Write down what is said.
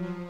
Mm-hmm.